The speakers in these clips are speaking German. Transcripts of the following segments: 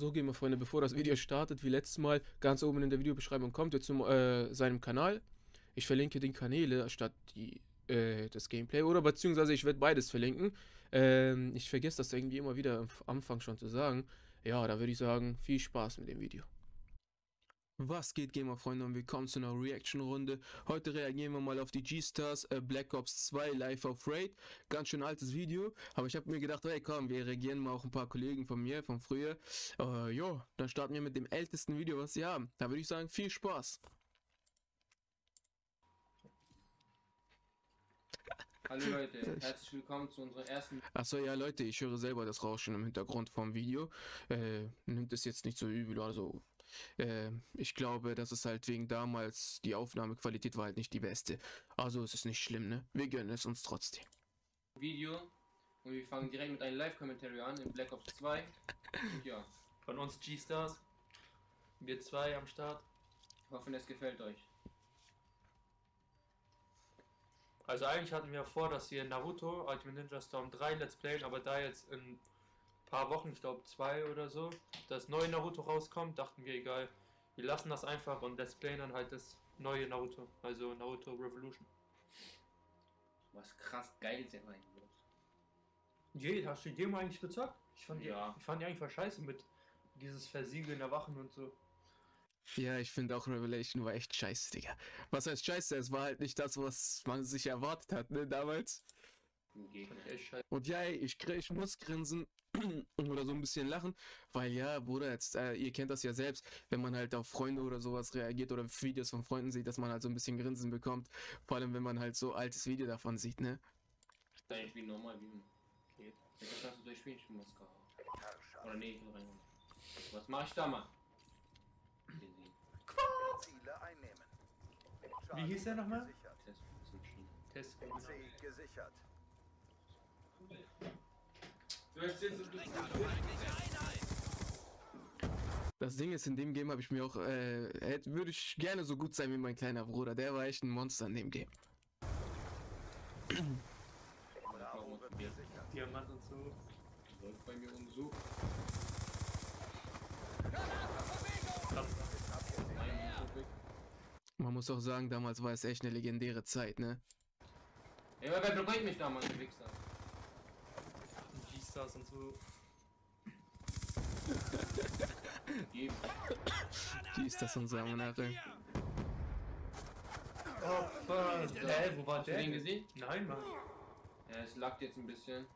So, gehen wir, Freunde, bevor das Video startet, wie letztes Mal, ganz oben in der Videobeschreibung kommt ihr zu äh, seinem Kanal. Ich verlinke die Kanäle statt die, äh, das Gameplay, oder beziehungsweise ich werde beides verlinken. Ähm, ich vergesse das irgendwie immer wieder am Anfang schon zu sagen. Ja, da würde ich sagen, viel Spaß mit dem Video. Was geht Gamer-Freunde und willkommen zu einer Reaction-Runde. Heute reagieren wir mal auf die G-Stars äh, Black Ops 2 Live auf Raid. Ganz schön altes Video, aber ich habe mir gedacht, hey komm, wir reagieren mal auch ein paar Kollegen von mir, von früher. Äh, jo, dann starten wir mit dem ältesten Video, was sie haben. Da würde ich sagen, viel Spaß. Hallo Leute, herzlich willkommen zu unserer ersten... Achso, ja Leute, ich höre selber das Rauschen im Hintergrund vom Video. Äh, nimmt es jetzt nicht so übel, also äh, ich glaube, das ist halt wegen damals, die Aufnahmequalität war halt nicht die beste. Also es ist nicht schlimm, ne? Wir gönnen es uns trotzdem. Video und wir fangen direkt mit einem Live-Commentary an in Black Ops 2. Und ja. Von uns G-Stars. Wir zwei am Start. Ich hoffe, es gefällt euch. Also eigentlich hatten wir vor, dass wir Naruto Ultimate Ninja Storm 3 Let's Playen, aber da jetzt in paar Wochen, ich glaube zwei oder so, das neue Naruto rauskommt, dachten wir, egal, wir lassen das einfach und Let's Play dann halt das neue Naruto, also Naruto Revolution. Was krass geil sein wird. Je, hast du die Demo eigentlich gezockt? Ich fand, ja. die, ich fand die eigentlich voll scheiße mit dieses Versiegeln der Wachen und so. Ja, ich finde auch Revelation war echt scheiße, Digga. Was heißt scheiße? Es war halt nicht das, was man sich erwartet hat, ne, damals. Und ja, ich, ich muss grinsen, oder so ein bisschen lachen, weil ja, Bruder, jetzt, äh, ihr kennt das ja selbst, wenn man halt auf Freunde oder sowas reagiert oder Videos von Freunden sieht, dass man halt so ein bisschen Grinsen bekommt. Vor allem, wenn man halt so altes Video davon sieht, ne? Ich spiele normal wie geht. Jetzt kannst du durchspielen, ich bin Moskau. Oder nee, ich rein. Was mach ich da mal? Ziele einnehmen. Wie hieß der nochmal? Test. Test. Gesichert. Das Ding ist, in dem Game habe ich mir auch, äh, würde ich gerne so gut sein wie mein kleiner Bruder. Der war echt ein Monster in dem Game. Diamant und so. Läuft bei mir um. Man muss auch sagen, damals war es echt eine legendäre Zeit, ne? Ja, wer blockiert mich damals, Wichser? So. Die ist das unser Monare. Oh, fuck. Hä, wo war Hast der? du den gesehen? Nein, Mann. Ja, es lackt jetzt ein bisschen.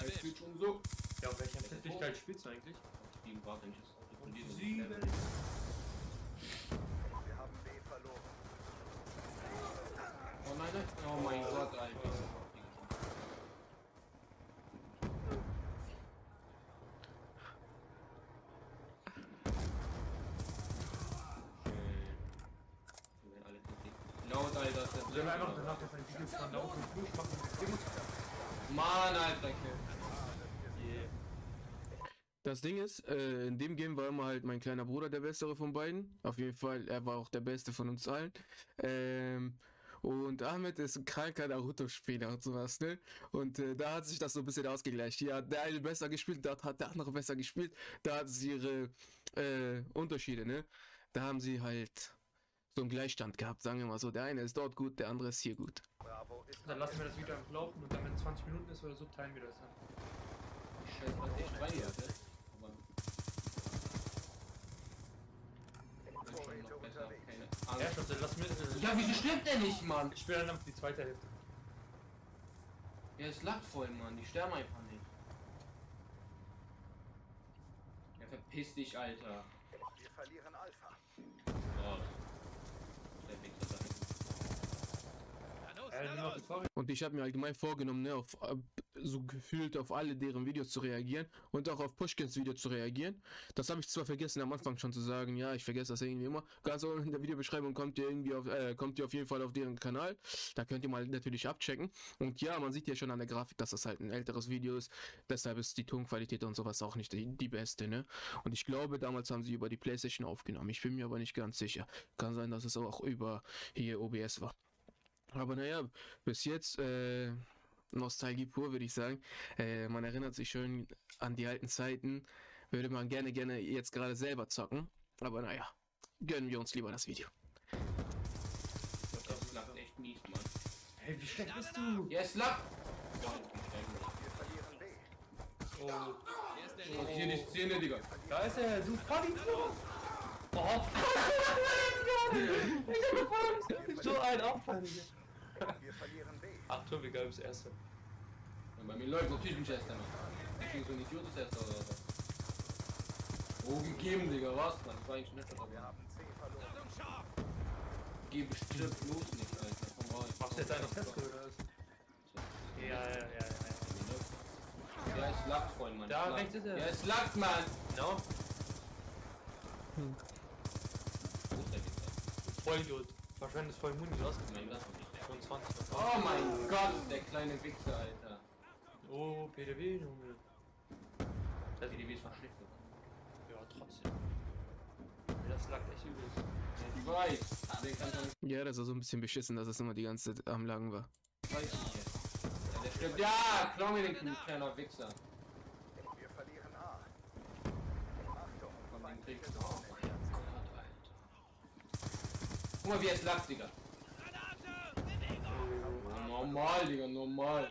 Er spielt schon so. Ja, auf welcher Empfindlichkeit spielst du eigentlich? Die war, wenn ich es Wir haben B verloren. Oh nein, nein. Oh mein Gott, Alter. Laut, Alter. Sollen wir einfach danach das ein Video von Laut und Fluch machen und Demos Mann, Alter. Yeah. Das Ding ist, äh, in dem Game war immer halt mein kleiner Bruder der Bessere von beiden. Auf jeden Fall, er war auch der Beste von uns allen. Ähm, und Ahmed ist ein kranker Naruto-Spieler und sowas, ne? Und äh, da hat sich das so ein bisschen ausgegleicht. Hier hat der eine besser gespielt, da hat der andere besser gespielt. Da hat sie ihre äh, Unterschiede, ne? Da haben sie halt so einen Gleichstand gehabt, sagen wir mal so. Der eine ist dort gut, der andere ist hier gut. Dann lassen wir das Video einfach laufen und dann, wenn es 20 Minuten ist oder so, teilen wir das dann. Scheiße, was echt rein ne? Ja, lass mir. Äh, Ja, wieso stirbt der nicht, Mann? ich spiele dann die zweite Hälfte. Ja, es lag voll, Mann. Die sterben einfach nicht. Ja, verpiss dich, Alter. Wir verlieren Alpha. Oh. Der Wichser da hinten. Äh, nur noch die Vorrichtung. Und ich habe mir allgemein vorgenommen, ne, auf, so gefühlt auf alle deren Videos zu reagieren und auch auf Pushkins Video zu reagieren. Das habe ich zwar vergessen am Anfang schon zu sagen, ja, ich vergesse das irgendwie immer. Ganz unten in der Videobeschreibung kommt ihr irgendwie auf, äh, kommt ihr auf jeden Fall auf deren Kanal. Da könnt ihr mal natürlich abchecken. Und ja, man sieht ja schon an der Grafik, dass das halt ein älteres Video ist. Deshalb ist die Tonqualität und sowas auch nicht die, die beste, ne? Und ich glaube, damals haben sie über die Playstation aufgenommen. Ich bin mir aber nicht ganz sicher. Kann sein, dass es auch über hier OBS war. Aber naja, bis jetzt äh, Nostalgie pur, würde ich sagen. Äh, man erinnert sich schön an die alten Zeiten. Würde man gerne, gerne jetzt gerade selber zocken. Aber naja, gönnen wir uns lieber das Video. Das klappt echt mies, Mann. Hey, wie schlecht bist du? Ja, es klappt! Wir verlieren B. Oh, und hier die Szene, Digga. Da ist er, du Vollidiot! Oh, so ein Opfer. Wir verlieren B. Achtung, wie geil das erste. Und bei mir läuft natürlich nicht erst einmal. Ich bin so ein Idiot, das erste oder was? Oh, gegeben, Digga, was, Mann? Ich war eigentlich nicht Wir dabei. haben C verloren. Geh bestimmt bloß nicht, Alter. Komm raus. Machst du jetzt einen auf Tesco oder was? Ja, ja, ja, ja. Ja, es lackt, Freund, Mann. Da, rechts ist er. Ja, es lackt, Mann. No, ist der Wichser? Vollidiot. Verschwendest voll Muni. 25. Oh mein Gott, der kleine Wichser, Alter. Oh, PDW, Junge. Das die ist verschlichtet. Ja, trotzdem. Das lag echt übel. Nicht Ja, das ist so ein bisschen beschissen, dass es immer die ganze Zeit am Lagen war. weiß nicht jetzt. Ja, der stirbt. Ja, klau mir den kleiner Wichser. Wir verlieren A. Achtung, Komm, den feindliche kriegst du. Drohne. Oh mein Gott, Alter. Guck mal, wie es lackt, Digga. Oh, normal, Digga, normal.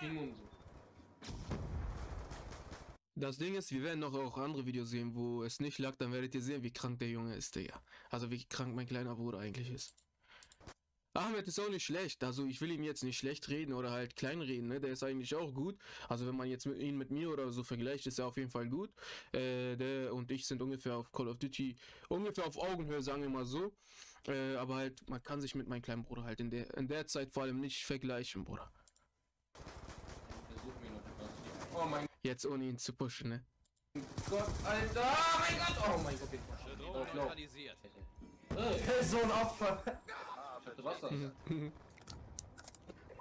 King und so. Das Ding ist, wir werden noch auch andere Videos sehen, wo es nicht lag, dann werdet ihr sehen, wie krank der Junge ist, Digga. Also wie krank mein kleiner Bruder eigentlich ist. Ahmed ist auch nicht schlecht, also ich will ihm jetzt nicht schlecht reden oder halt klein reden, ne? Der ist eigentlich auch gut. Also wenn man jetzt mit ihn mit mir oder so vergleicht, ist er auf jeden Fall gut. Äh, der und ich sind ungefähr auf Call of Duty, ungefähr auf Augenhöhe, sagen wir mal so. Äh, aber halt, man kann sich mit meinem kleinen Bruder halt in der, in der Zeit vor allem nicht vergleichen, Bruder. Oh mein Jetzt ohne ihn zu pushen, ne? Gott, Alter. Oh mein Gott. Oh mein Gott, ich Drohne ich glaub. neutralisiert. Äh, so ein Opfer. Ich Wasser.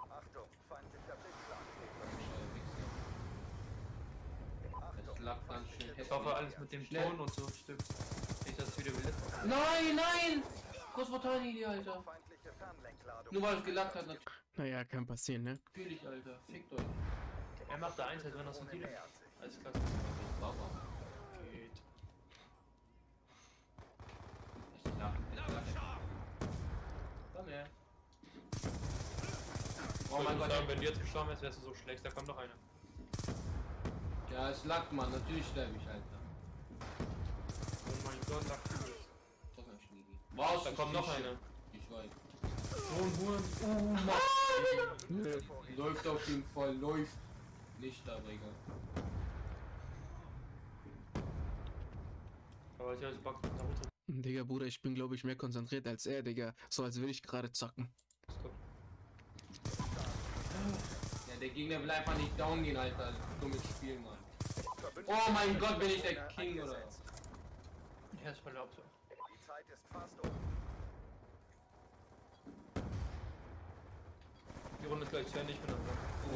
Achtung, feindlicher lag ganz schön Ich hoffe, alles mit dem. Ton und so stimmt. Nicht, dass es wieder Mal. Nein, nein! Kurz vor Tiny, Alter. Nur weil es gelackt hat, Naja, kann passieren, ne? natürlich, Alter. Fickt euch. Er macht da eins, halt, wenn das ein Drohne Deal nähert sich. Alles klar. Sauber. Geht. Lackt, es lackt. Komm her. Oh mein Gott, sagen, wenn du jetzt gestorben wärst, wärst du so schlecht. Da kommt noch einer. ja, es lackt, Mann. Natürlich sterbe ich, Alter. Oh mein Gott, lag übel. Das hab ich nie gesehen. Wow, Da kommt noch einer. Ich weiß. So ein Huren. Oh Mann. Läuft auf jeden Fall, läuft. Nicht, aber egal. Aber ich habe Bock Naruto. Digga, Bruder, ich bin, glaube ich, mehr konzentriert als er, Digga. So als würde ich gerade zocken. Ja, der Gegner will einfach nicht down gehen, Alter. Dummes Spiel, Mann. Oh mein Gott, bin ich der King, oder? Er ist voll der Opfer. Die um. Runde ist gleich zu Ende. Ich bin dran.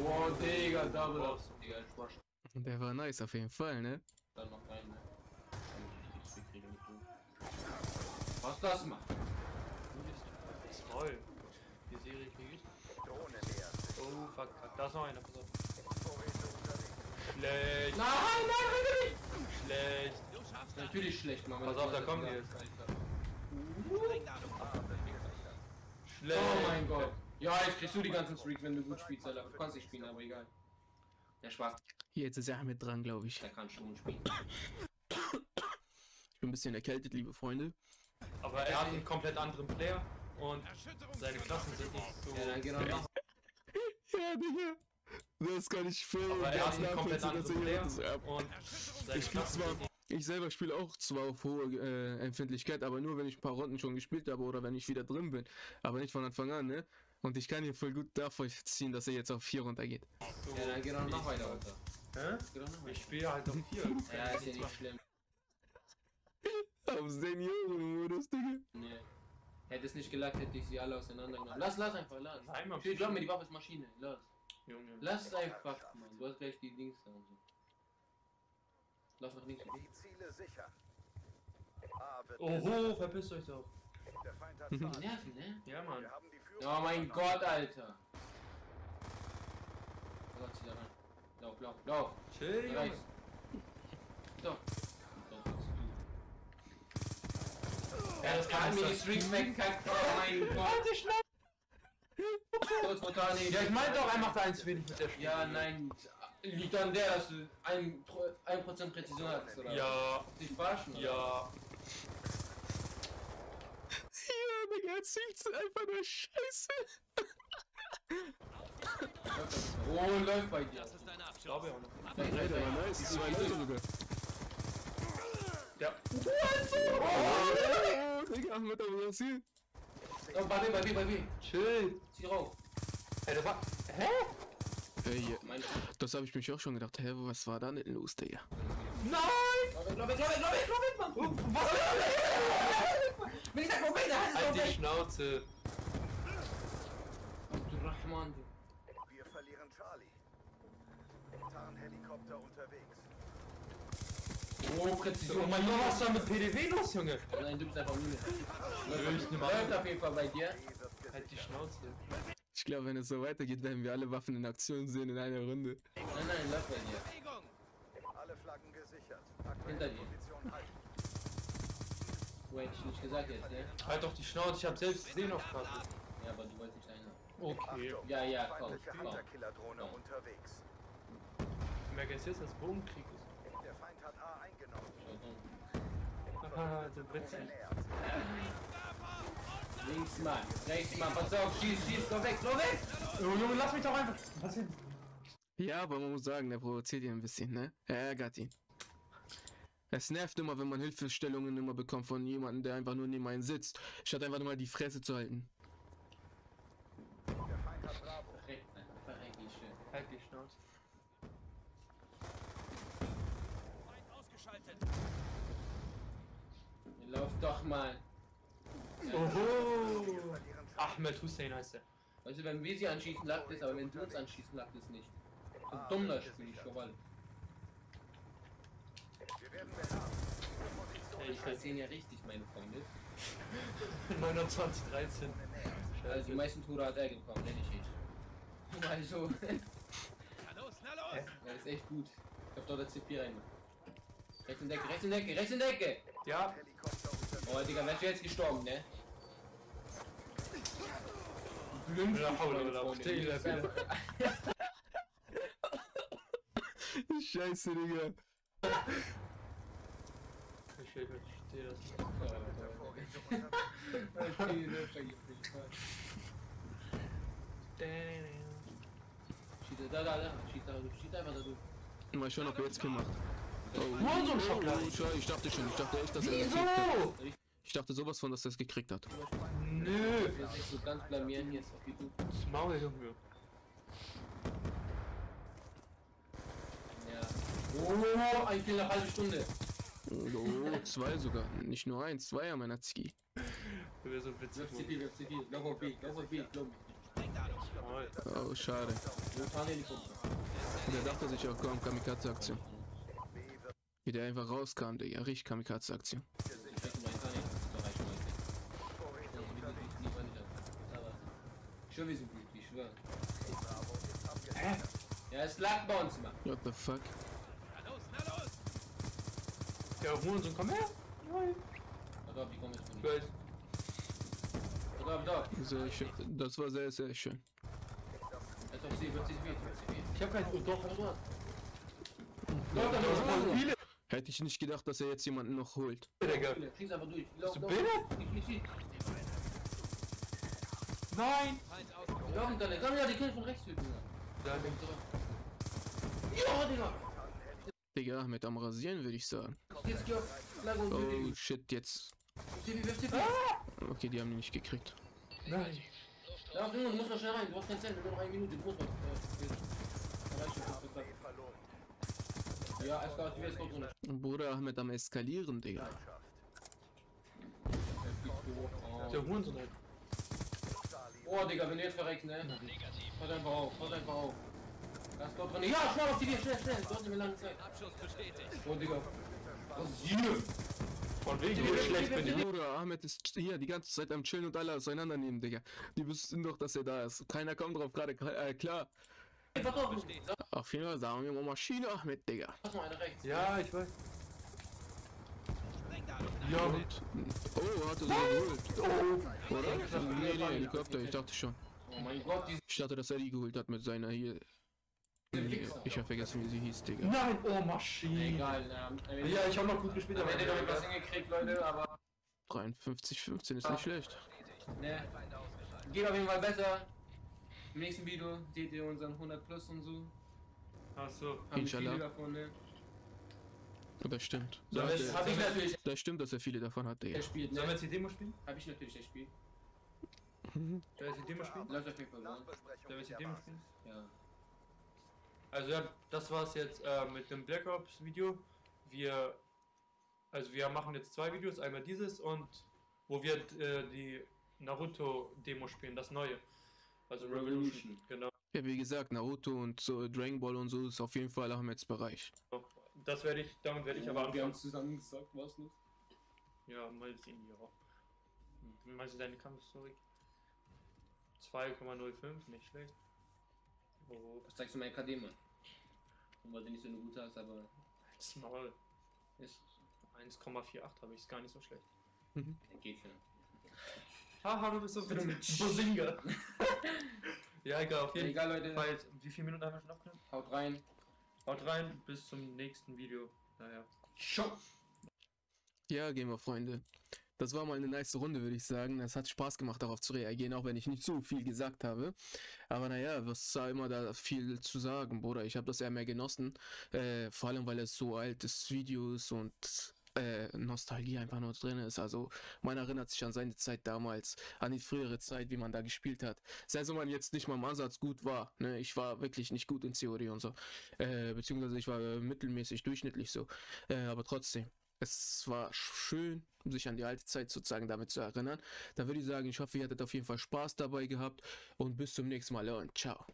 Oh, Digga, Double Ups. Digga, ich war schon Der war nice auf jeden Fall, ne? dann noch rein, ne? Du. Was das macht? Das Maul. Die Serie kriege ich. Drohne. Oh, fuck, fuck. Da ist noch einer. Pass auf. Schlecht. Nein, nein, nein, Schlecht. Du nein! Natürlich schlecht, Mann. Pass auf, da kommen die jetzt. Alter. A wird gesichert. Schlecht. Oh mein Gott. Ja, jetzt kriegst du die ganzen Streaks, wenn du gut spielst, Alter. Du kannst nicht spielen, aber egal. Der Schwarz, Jetzt ist er mit dran, glaube ich. der kann schon spielen. Ich bin ein bisschen erkältet, liebe Freunde. Aber er hat einen komplett anderen Player und seine Klassen sind nicht so. Ja, dann geh doch noch. Ja, Digga. Das kann ich voll Aber er hat einen komplett anderen er Player und seine Ich spiele Klassen zwar, sind nicht ich selber spiele auch zwar auf hohe äh, Empfindlichkeit, aber nur wenn ich ein paar Runden schon gespielt habe oder wenn ich wieder drin bin. Aber nicht von Anfang an, ne? Und ich kann hier voll gut davon ziehen, dass er jetzt auf 4 runtergeht. Ja, dann geh doch noch weiter, Alter. Hä? Ich spiele halt auf 4. Ja, ist ja nicht schlimm. Auf Seniorenmodus, Digga. Nee. Hätte es nicht gelackt, hätte ich sie alle auseinandergenommen. Lass, lass einfach, lass. Nein. Ich glaub mir, die Waffe ist Maschine. Lass. Junge. Lass einfach, Mann. Du hast gleich die Dings da und so. Lauf nach links. Die Ziele sichern. A wird Oho, verpisst euch doch. Der Feind hat nerven, ne? Ja, Mann. Wir haben die Führung. Oh mein Gott, Alter. So, zieh da rein. Lauf, lauf, lauf. Chill, Junge. So. Ja, das Er hat kann mir die nicht Streaks weggekackt. Oh mein Gott. Warte, nicht. Ja, ich meinte auch, er macht eins wenig mit der Spiel. Ja, nein. Liegt an der, dass du 1%, 1 Präzision hattest, oder? Ja, Dich verarschen, oder? ja. Ja, Digga, erzählst du einfach nur Scheiße. Oh, läuft bei dir. Ich glaube ja auch noch. Alter, war nice. Zwei Leute sogar. Ja. Oh, Digga, Ahmed, aber was hier? Oh, bei mir, bei mir, bei mir. Chill. Zieh rauf. Ey, das war. Hä? Ey, Mein das habe ich mich auch schon gedacht. Hä, was war da denn los, Digga? Nein! Glaub ich, glaub ich, Mann. Was? Wie gesagt, Moment, da hast Halt die Schnauze. Rahman, du. Wir verlieren Charlie. Tarnhelikopter unterwegs. Oh, Oh Präzision. mein Gott, was ist da mit PDV los, Junge? Nein, du bist einfach müde. Läuft auf jeden Fall bei dir. Halt die. Schnauze. Ich glaube, wenn es so weitergeht, werden wir alle Waffen in Aktion sehen in einer Runde. Nein, nein, läuft bei dir. Alle Flaggen gesichert. Hinter dir. Hätte ich nicht gesagt jetzt, ne? Halt doch die Schnauze, ich hab selbst gesehen auf Karte. Ja, aber du wolltest nicht einhaben. Okay. Achtung, Ja, ja, komm, komm. Hunterkiller-Drohne Komm. unterwegs. Ich merke jetzt, dass das Bogenkrieg ist. Der Feind hat A eingenommen. Haha, so witzig. Links mal, rechts mal, pass auf, schieß, schieß, go weg, go weg! Oh, Junge, lass mich doch einfach. Was denn? Ja, aber man muss sagen, der provoziert ihn ein bisschen, ne? Er ärgert ihn. Es nervt immer, wenn man Hilfestellungen immer bekommt von jemandem, der einfach nur neben einen sitzt, statt einfach nur mal die Fresse zu halten. Der Feind hat Bravo. Verreck, einfach verreck, ich schön. Halt die Schnauze. Lauf doch mal. Oho! Ahmed Hussein heißt er. Weißt du, wenn wir sie anschießen, lagt es, aber wenn du uns anschießen, lagt es nicht. So dumm das Spiel, ich schon mal. Wir werden beherrscht. Position Ey, ich sehen ja richtig, meine Freunde. 29, 13. Also die meisten Tore hat er bekommen, nenne ich nicht. Also, Hä? ja, ist echt gut. Ich hab dort der C4 rein. Rechts in Decke, rechts in Decke, rechts in Decke! Ja. Oh, Digga, wärst du jetzt gestorben, ne? Blind. La hawla wala quwwata illa billah. Scheiße, Digga. ich verstehe das nicht. Vorräte unterwegs. Schieß da, da, da, schieß da, schieß einfach da durch. Mal schauen, ob er jetzt gemacht. Oh, Nur so ein Schockler. oh, schau, ich dachte schon, ich dachte echt, dass er das gekriegt hat. Wieso? Ich dachte sowas von, dass er es gekriegt hat. Nö. Ich will dich so ganz blamieren jetzt auf YouTube. Das Maul, Junge. Ja. Oh, ein Kill nach halbe Stunde. Oh, zwei sogar. Nicht nur eins, zwei an meiner Ziggy. Du wärst so witzig. Wirf CP, wirf CP. Lauf auf B, lauf auf B, glaub mich. Maul. Oh, schade. Der dachte sich auch, komm, Kamikaze-Aktion. Wie der einfach rauskam, Digga. Richtig Kamikaze-Aktion. Ich weiß, mein Tarnhelikopter reicht heute. Vorräte Ja, wie unterwegs. gut, wie nicht aber Sind gut, ich schwör. Bravo ist abgesichert. Ja, es lag bei uns immer. What the fuck? Ja, Hurensohn, komm her. Nein. Warte auf, die kommen jetzt von dir. Warte auf, da. Sehr schön. Das war sehr, sehr schön. Jetzt auf. Ich hab keinen. Oh, doch. Warte, warte. Doch, da sind voll viele. Hätte ich nicht gedacht, dass er jetzt jemanden noch holt. Digga. Schieß einfach durch. Lauf, du lauf. behindert? Ich, ich, ich. Nein. Die laufen da nicht. Komm ja, die können von rechts töten. Da Ja, Digga. Digga, mit am Rasieren würde ich sagen. Oh shit, jetzt. CP. Okay, die haben ihn nicht gekriegt. Nein. Lauf, Junge, du musst noch schnell rein. Du hast keine Zeit, nur noch eine Minute. Du musst noch. Ja, es gab es kommt runter. Bruder Ahmed am Eskalieren, Digga. Bereitschaft. Der Hurensohn halt. Oh, Digga, wenn du jetzt verreckst, ne? Pass einfach auf, pass einfach auf. Lass dort drin. Ja, schnell auf die Tür, schnell, schnell. Du hast nicht mehr lange Zeit. Abschuss bestätigt. Oh, Digga. Was ist hier? Von wegen, wie schlecht bin ich. Bruder, Ahmed ist hier die ganze Zeit am Chillen und alle auseinandernehmen, Digga. Die wüssten doch, dass er da ist. Keiner kommt drauf gerade äh, klar. Auf jeden Fall sagen wir mal Maschine Ahmed, Digga. Lass mal eine rechts. Ja, ich weiß. Ja. Oh, hat er so geholt. Oh, Oder? Nee, nee, Helikopter, ich dachte schon. Oh mein Gott, Ich dachte, dass er die geholt hat mit seiner hier. Wichser. Ich hab vergessen, wie sie hieß, Digga. nein, oh, Maschine. Egal, ähm, Ja, ich hab noch gut gespielt, aber Ende noch etwas hingekriegt, Leute, aber 53, 15 ist nicht schlecht. ne. Geht auf jeden Fall besser. Im nächsten Video seht ihr unseren 100 Plus und so. Achso. Inshallah. viele davon, ne? Das stimmt. Soll Das, Hab ich natürlich das stimmt, dass er viele davon hat, Digga. gespielt, Sollen wir jetzt die Demo spielen? Hab ich natürlich gespielt. Sollen wir jetzt die Demo spielen? Läuft auf jeden Fall so. Sollen wir jetzt die der Demo spielen? Ja. Also ja, das war's jetzt äh, mit dem Black Ops Video. Wir, also wir machen jetzt zwei Videos, einmal dieses und wo wir äh, die Naruto Demo spielen, das neue. Also Revolution. Revolution. Genau. Ja, wie gesagt, Naruto und so Dragon Ball und so ist auf jeden Fall Ahmeds Bereich. Das werde ich, damit werde ich aber wir haben anfangen. zusammen gesagt, was noch? Ja, mal sehen hier auch. Wie meinst du deine Kampfhistorik? 2,05, nicht schlecht. Oh, Was zeigst du mir KD, Mann? Und weil du nicht so eine gute hast, aber small. ist. 1,48 habe ich, ist gar nicht so schlecht. Geht schon. Haha, du bist so mit Bosinga. ja, egal, auf jeden Egal, Leute. Fall. Wie viele Minuten haben wir schon aufgenommen? Haut rein. Haut rein, bis zum nächsten Video. Naja. Ciao. Ja, Gamer-Freunde. Das war mal eine nice Runde, würde ich sagen. Es hat Spaß gemacht, darauf zu reagieren, auch wenn ich nicht so viel gesagt habe. Aber naja, was war immer da viel zu sagen, Bruder? Ich habe das eher mehr genossen. Äh, vor allem, weil es so altes Videos und äh, Nostalgie einfach nur drin ist. Also man erinnert sich an seine Zeit damals, an die frühere Zeit, wie man da gespielt hat. Selbst wenn man jetzt nicht mal im Ansatz gut war. Ne? Ich war wirklich nicht gut in Theorie und so. Äh, beziehungsweise ich war mittelmäßig, durchschnittlich so. Äh, aber trotzdem. Es war schön, sich an die alte Zeit sozusagen damit zu erinnern. Da würde ich sagen, ich hoffe, ihr hattet auf jeden Fall Spaß dabei gehabt und bis zum nächsten Mal und ciao.